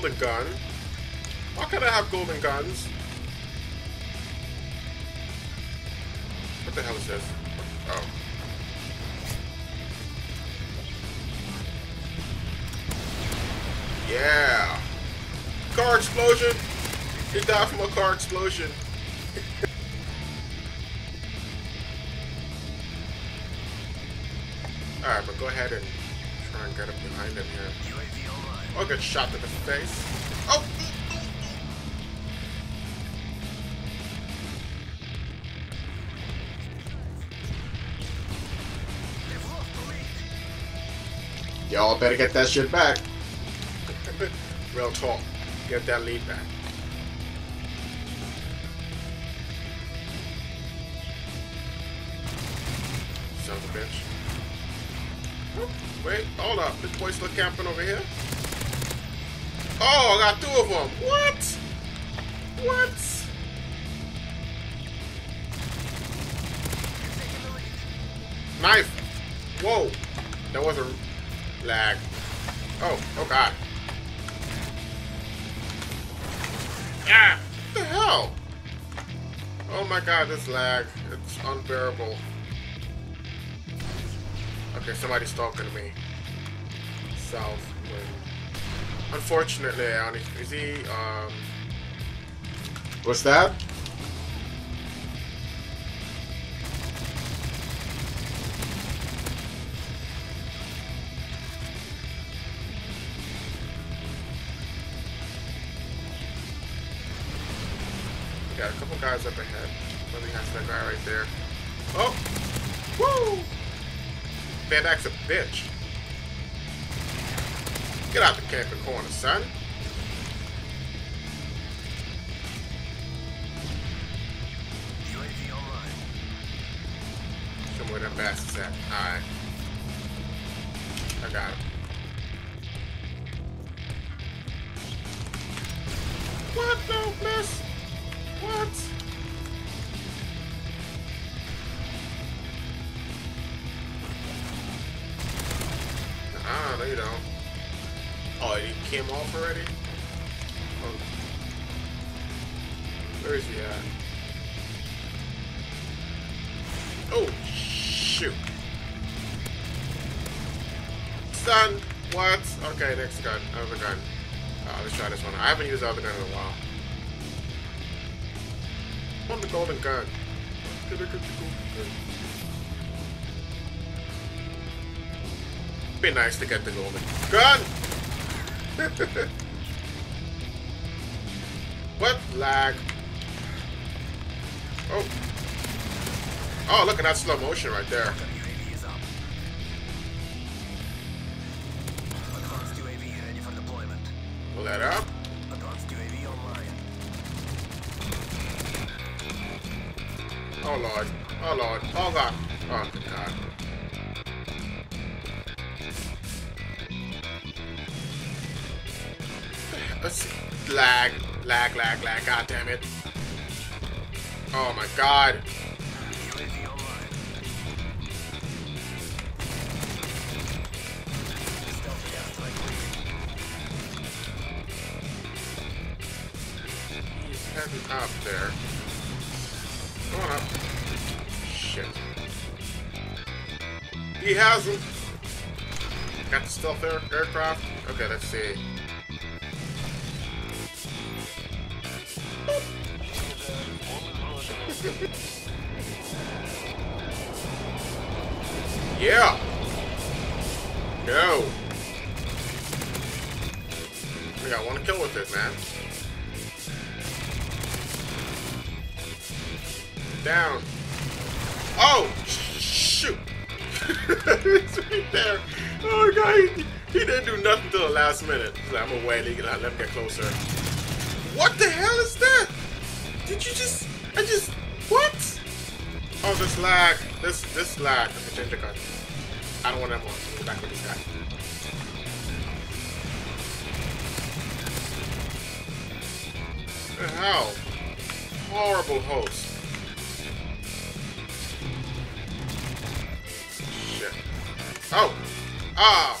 Golden gun. Why can't I have golden guns? What the hell is this? Oh. Yeah. Car explosion. He died from a car explosion. Alright, but go ahead and try and get up behind him here. Oh, get shot in the face. Oh! Y'all better get that shit back. Real talk. Get that lead back. Son of a bitch. Wait, hold up. This boy's still camping over here? Oh, I got two of them. What? What? Knife. Whoa. That was a lag. Oh, oh god. Ah! What the hell? Oh my god, this lag. It's unbearable. Okay, somebody's talking to me. South Unfortunately, only is he um What's that? Got a couple guys up ahead. Let me has that guy right there. Oh! Woo! Van Dyke's a bitch. Get out the camping corner, son. Show where that bastard's at. Alright. I got him. What? No, miss? What? Ah, no you don't. Oh, he came off already? Oh. Where is he at? Oh, shoot. Son, what? Okay, next gun. Other gun. Uh, let's try this one. I haven't used the other gun in a while. I want the golden gun. Be nice to get the golden gun. what lag? Oh. Oh, look at that slow motion right there. Pull that up. Oh lord. Oh lord. Oh god. Oh god. Let's see. Lag. Lag, lag, lag. God damn it. Oh my god. He's heading up there. Going up. Shit. He has him. Got the stealth air aircraft. Okay, let's see. Yeah. No. We got one kill with it, man. Down. Oh, shoot. it's right there. Oh, God. He, didn't do nothing till the last minute. He's like, I'm wait. Let him get closer. What the hell is that? Did you just... I just... What? Oh, this lag. This this lag. Okay, change the gun. I don't want one. Go back with this guy. The hell? Horrible host. Shit. Oh! Ah!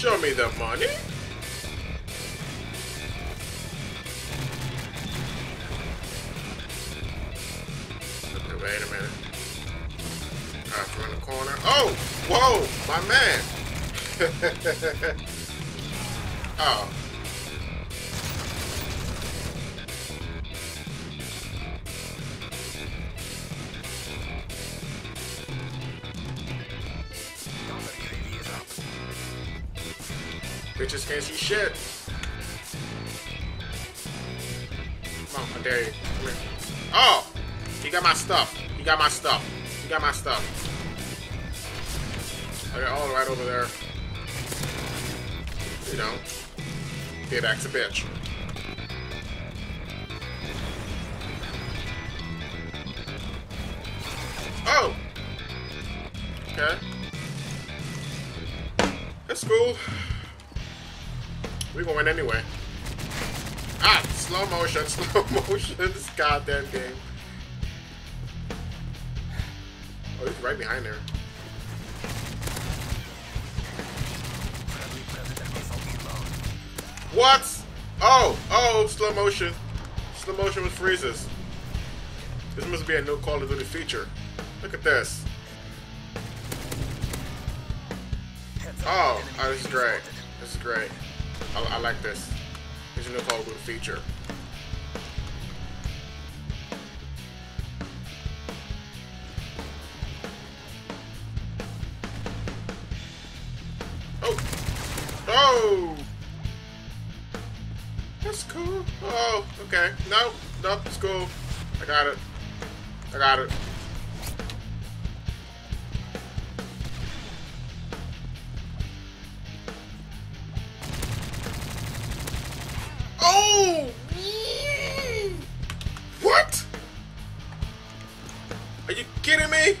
Show me the money. Okay, wait a minute. To run the corner. Oh! Whoa! My man! oh. Bitches can't see shit. Come on, I dare you. Come here. Oh! He got my stuff. He got my stuff. He got my stuff. I got all right over there. You know. Payback's a bitch. Oh! Okay. That's cool. We gonna win anyway. Ah, slow motion, slow motion, this goddamn game. Oh, he's right behind there. What? Oh, oh, slow motion. Slow motion with freezes. This must be a new Call of Duty feature. Look at this. Oh, oh this is great. This is great. I, I like this. Is a new Call of feature. Oh! Oh! That's cool. Oh, okay. No, no, it's cool. I got it. I got it. What? Are you kidding me?